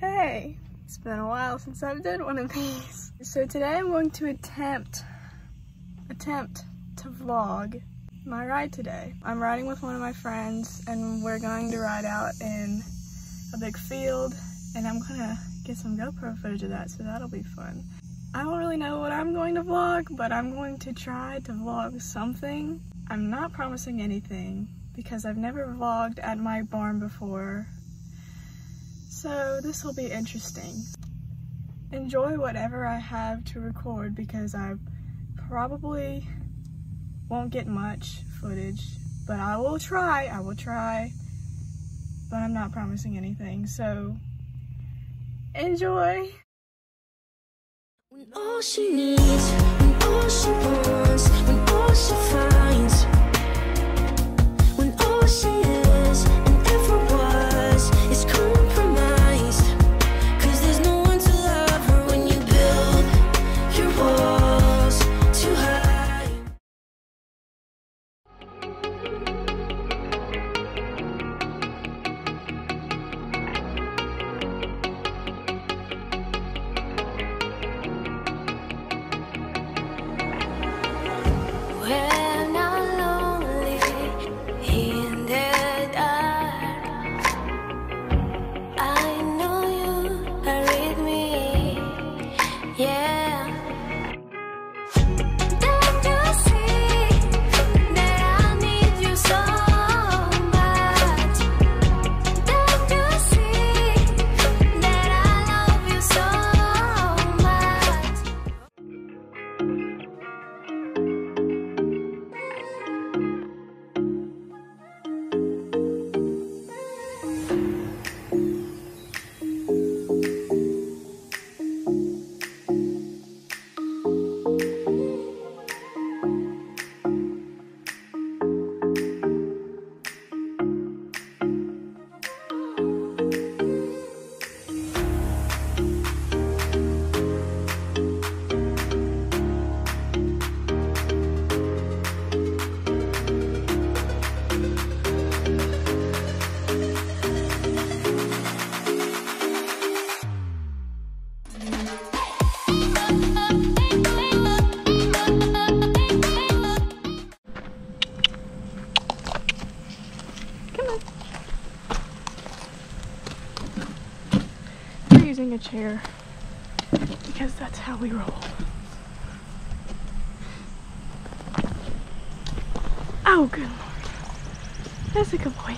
Hey, it's been a while since I've done one of these. So today I'm going to attempt, attempt to vlog my ride today. I'm riding with one of my friends and we're going to ride out in a big field and I'm gonna get some GoPro footage of that so that'll be fun. I don't really know what I'm going to vlog, but I'm going to try to vlog something. I'm not promising anything because I've never vlogged at my barn before so this will be interesting. Enjoy whatever I have to record because I probably won't get much footage, but I will try, I will try, but I'm not promising anything, so enjoy! When all she needs, when all she wants, when all she finds chair because that's how we roll. Oh, good lord. That's a good boy.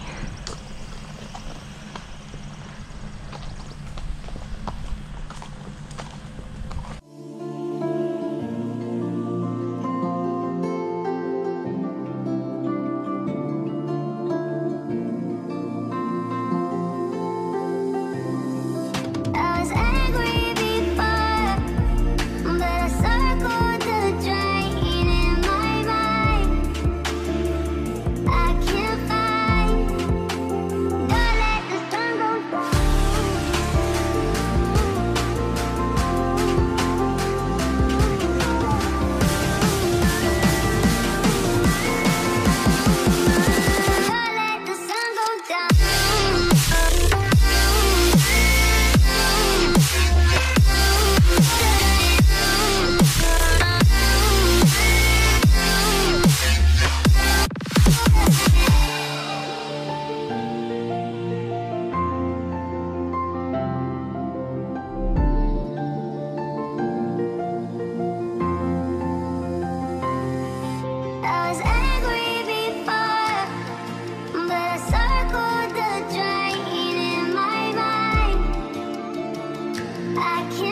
I can't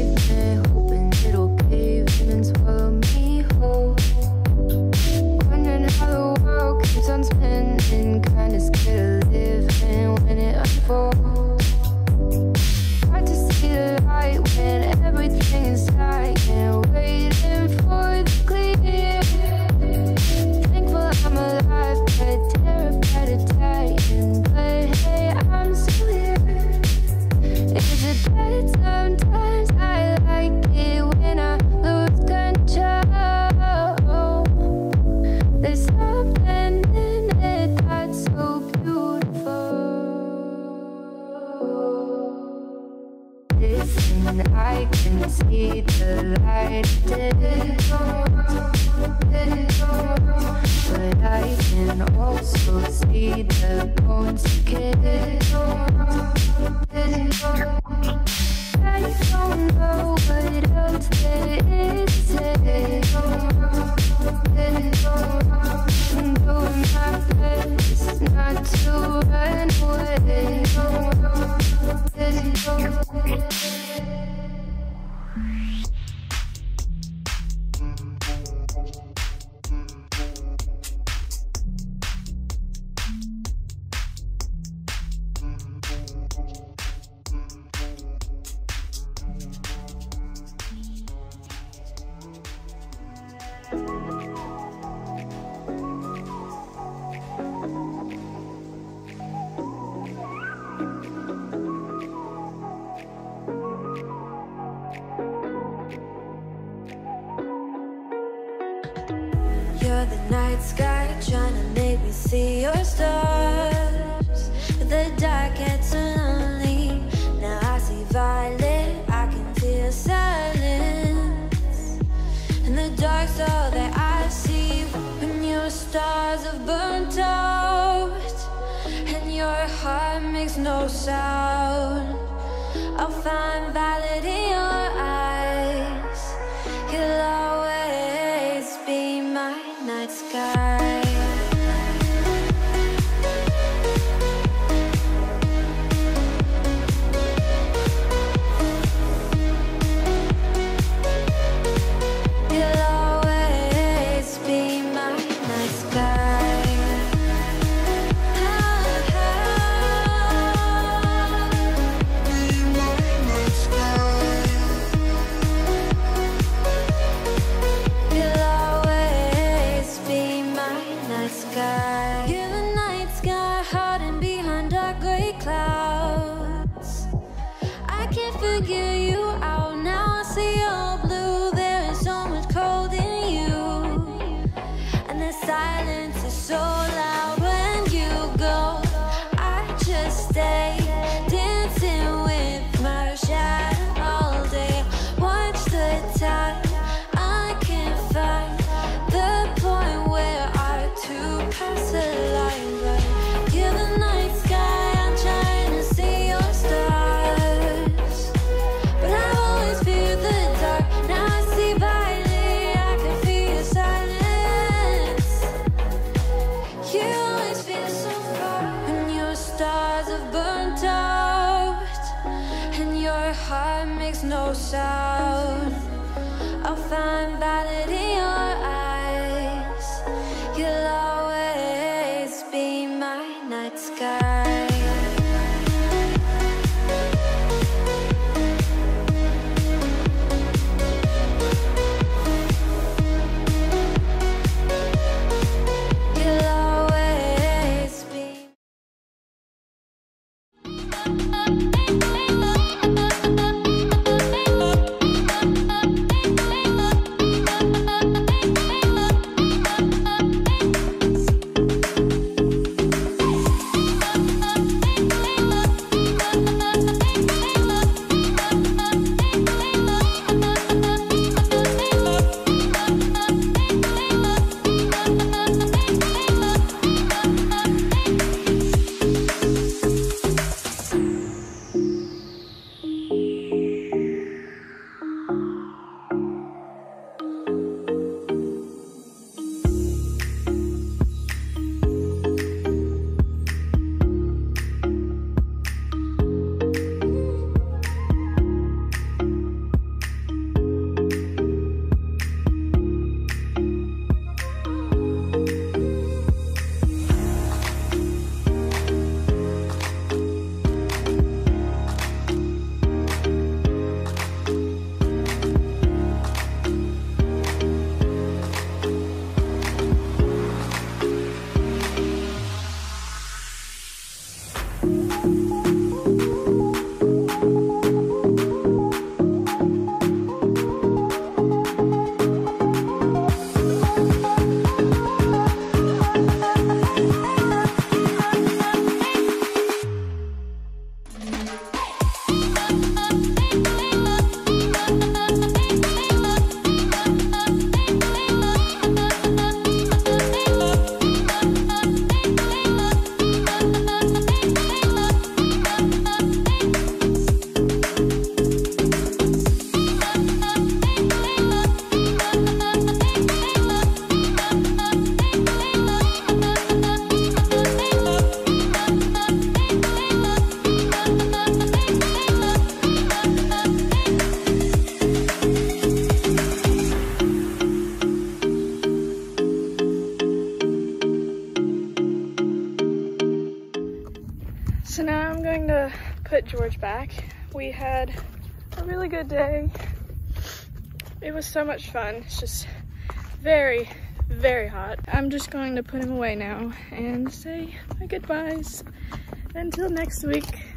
sound. I'll find valid forget you. out. Night sky. Back. We had a really good day. It was so much fun. It's just very, very hot. I'm just going to put him away now and say my goodbyes until next week.